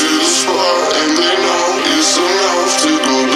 to the spot and they know it's enough to go